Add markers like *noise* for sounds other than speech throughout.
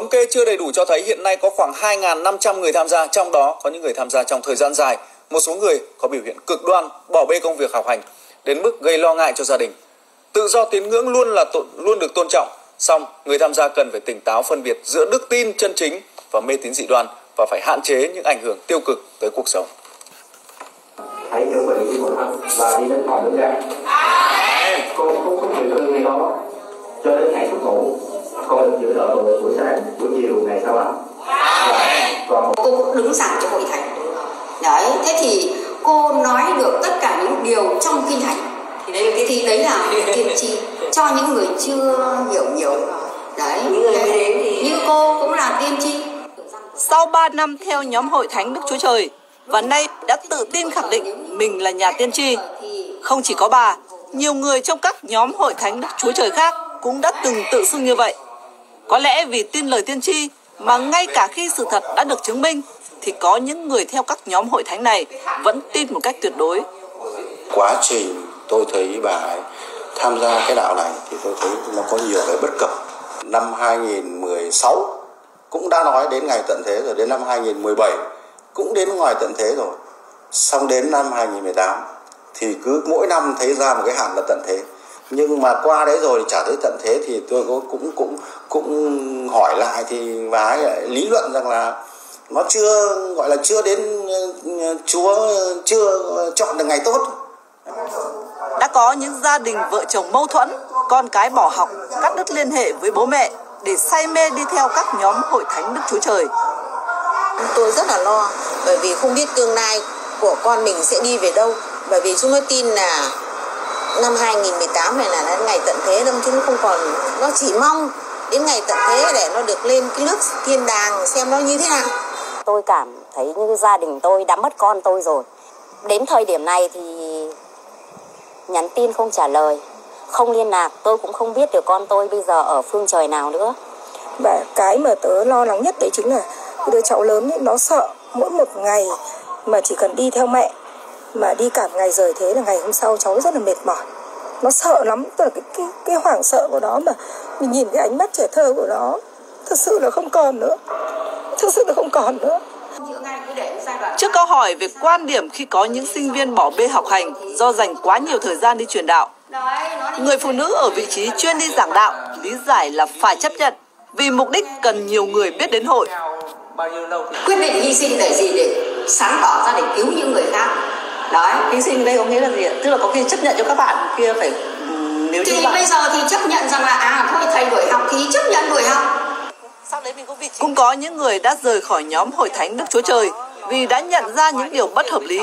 Thống kê chưa đầy đủ cho thấy hiện nay có khoảng 2.500 người tham gia, trong đó có những người tham gia trong thời gian dài. Một số người có biểu hiện cực đoan, bỏ bê công việc học hành, đến mức gây lo ngại cho gia đình. Tự do tín ngưỡng luôn là tôn, luôn được tôn trọng, song người tham gia cần phải tỉnh táo phân biệt giữa đức tin chân chính và mê tín dị đoan và phải hạn chế những ảnh hưởng tiêu cực tới cuộc sống. Hãy chuẩn bị đi một thân và đi đến khỏi nước ra. Cô không có chịu cưng ngày đó cho đến ngày con được giữ đỡ buổi, sáng, buổi chiều ngày sau đó. Còn cô cũng đứng giảng cho hội thánh đấy thế thì cô nói được tất cả những điều trong kinh thánh thì đấy thì đấy là *laughs* tiên tri cho những người chưa hiểu nhiều đấy những người mới đến thì như cô cũng là tiên tri Sau 3 năm theo nhóm hội thánh Đức Chúa Trời và nay đã tự tin khẳng định mình là nhà tiên tri. Không chỉ có bà, nhiều người trong các nhóm hội thánh Đức Chúa Trời khác cũng đã từng tự xưng như vậy. Có lẽ vì tin lời tiên tri mà ngay cả khi sự thật đã được chứng minh, thì có những người theo các nhóm hội thánh này vẫn tin một cách tuyệt đối. quá trình tôi thấy bà ấy tham gia cái đạo này thì tôi thấy nó có nhiều cái bất cập. Năm 2016 cũng đã nói đến ngày tận thế rồi, đến năm 2017 cũng đến ngoài tận thế rồi. Xong đến năm 2018 thì cứ mỗi năm thấy ra một cái hạn là tận thế nhưng mà qua đấy rồi thì chả thấy tận thế thì tôi cũng cũng cũng hỏi lại thì bà ấy lại lý luận rằng là nó chưa gọi là chưa đến ờ, chúa chưa chọn được ngày tốt Đã có những gia đình vợ chồng mâu thuẫn, con cái bỏ học, cắt đứt liên hệ với bố mẹ để say mê đi theo các nhóm hội thánh Đức Chúa Trời. tôi rất là lo bởi vì không biết tương lai của con mình sẽ đi về đâu bởi vì chúng tôi tin là năm 2018 này là đến ngày tận thế năm chúng không còn nó chỉ mong đến ngày tận thế để nó được lên cái nước thiên đàng xem nó như thế nào. Tôi cảm thấy như gia đình tôi đã mất con tôi rồi. Đến thời điểm này thì nhắn tin không trả lời không liên lạc tôi cũng không biết được con tôi bây giờ ở phương trời nào nữa. Và cái mà tớ lo lắng nhất đấy chính là cái đứa cháu lớn ấy, nó sợ mỗi một ngày mà chỉ cần đi theo mẹ mà đi cả ngày rời thế là ngày hôm sau cháu rất là mệt mỏi. Nó sợ lắm tức là cái, cái, cái hoảng sợ của nó mà mình nhìn cái ánh mắt trẻ thơ của nó thật sự là không còn nữa. Thật sự là không còn nữa. Trước câu hỏi về quan điểm khi có những sinh viên bỏ bê học hành do dành quá nhiều thời gian đi truyền đạo, người phụ nữ ở vị trí chuyên đi giảng đạo lý giải là phải chấp nhận vì mục đích cần nhiều người biết đến hội. quyết định hy sinh để gì? Để sáng tỏ ra để cứu những người khác đấy Hy sinh đây có nghĩa là gì ạ? Tức là có khi chấp nhận cho các bạn kia phải nếu như thì bạn bây giờ thì chấp nhận rằng là à thôi thầy đuổi học thì chấp nhận đuổi học Cũng có những người đã rời khỏi nhóm hội thánh Đức Chúa Trời vì đã nhận ra những điều bất hợp lý.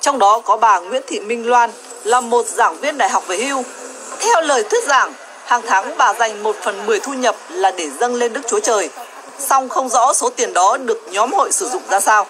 Trong đó có bà Nguyễn Thị Minh Loan là một giảng viên đại học về hưu. Theo lời thuyết giảng, hàng tháng bà dành 1 phần 10 thu nhập là để dâng lên Đức Chúa Trời. Song không rõ số tiền đó được nhóm hội sử dụng ra sao.